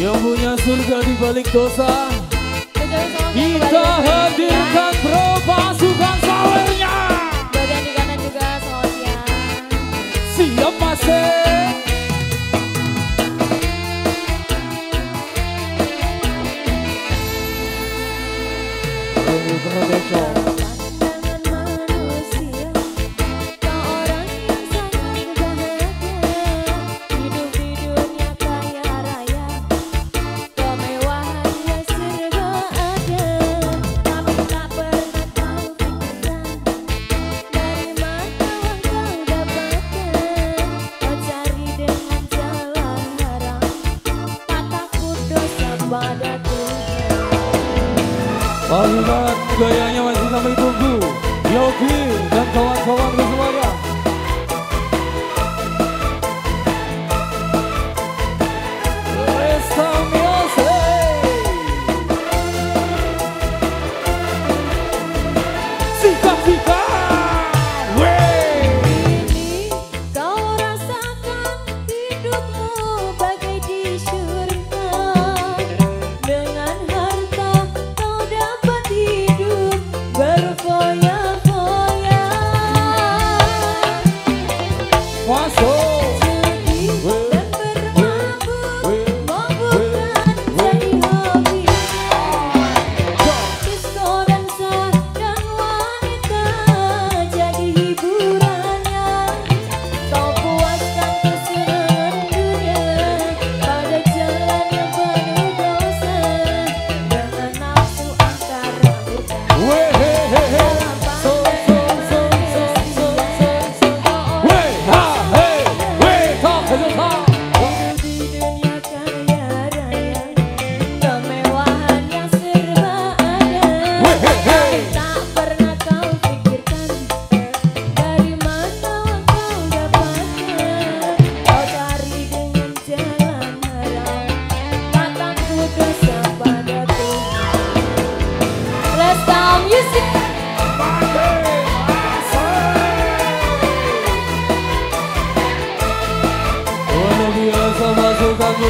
Yang punya surga di balik dosa. Kita hadirkan pro pasukan sawernya Bagian di kanan juga selamat Siap masih Thank Pasukan gayanya masih sampai tunggu Yogi dan kawan-kawan semuanya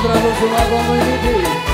pra você lá, boa noite.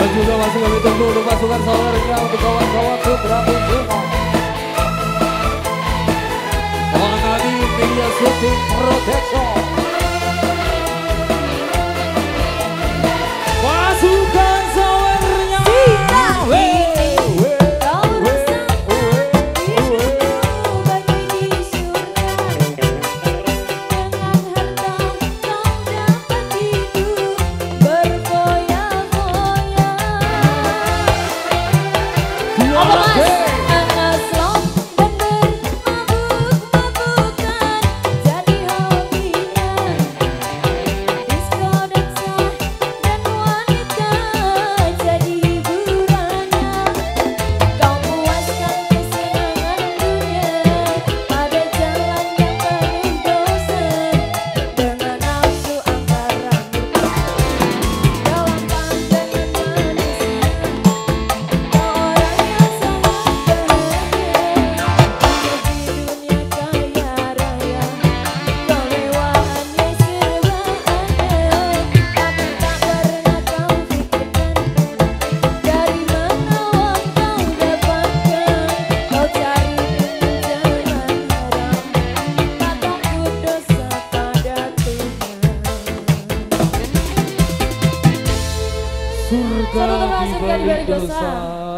Dan juga masih kami tunggu untuk pasukan sawernya Untuk kawan-kawan Putra Kusuma Mengenali media syuting protection 耶稣啊。